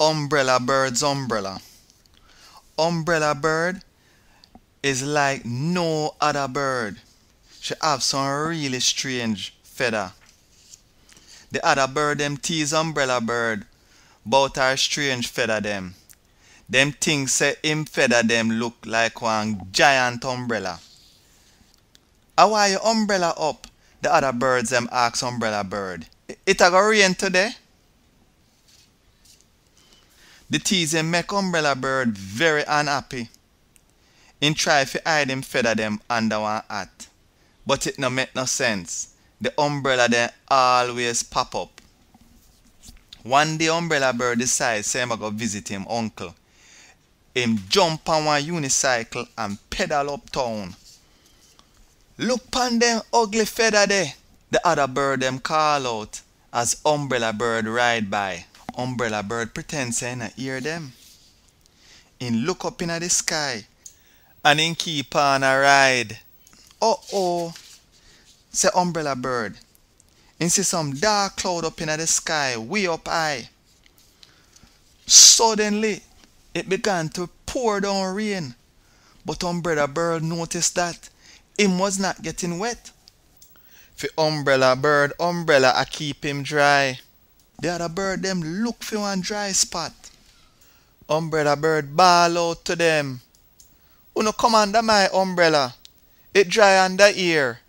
Umbrella bird's umbrella. Umbrella bird is like no other bird. She have some really strange feather. The other bird them tease umbrella bird bout her strange feather them. Them things say him feather them look like one giant umbrella. How why your umbrella up? The other birds them ask umbrella bird. It a go rain today? The teasing make umbrella bird very unhappy. In try to hide him feather them under one hat. But it no make no sense. The umbrella then always pop up. One day umbrella bird decide say him go visit him uncle. Him jump on one unicycle and pedal uptown. Look pon them ugly feather there. The other bird them call out as umbrella bird ride by. Umbrella bird pretend not hear them. Him look up in the sky and him keep on a ride. Oh oh, say umbrella bird. Him see some dark cloud up in the sky, way up high. Suddenly, it began to pour down rain. But umbrella bird noticed that him was not getting wet. For umbrella bird, umbrella a keep him dry. The other bird them look for one dry spot. Umbrella bird bawl out to them. Uno come under my umbrella. It dry under here.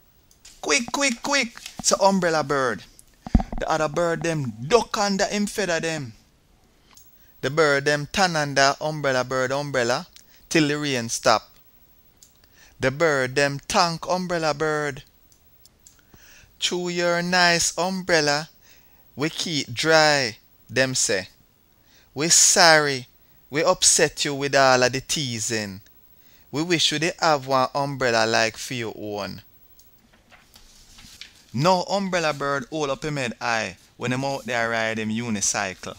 Quick, quick, quick, say umbrella bird. The other bird them duck under him feather them. The bird them turn under umbrella bird umbrella till the rain stop. The bird them thank umbrella bird. Chew your nice umbrella, we keep dry, them say. We sorry we upset you with all of the teasing. We wish you did have one umbrella like for your own. No umbrella bird hold up him head high when him out there ride him unicycle.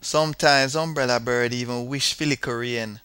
Sometimes umbrella bird even wish for liquor rain.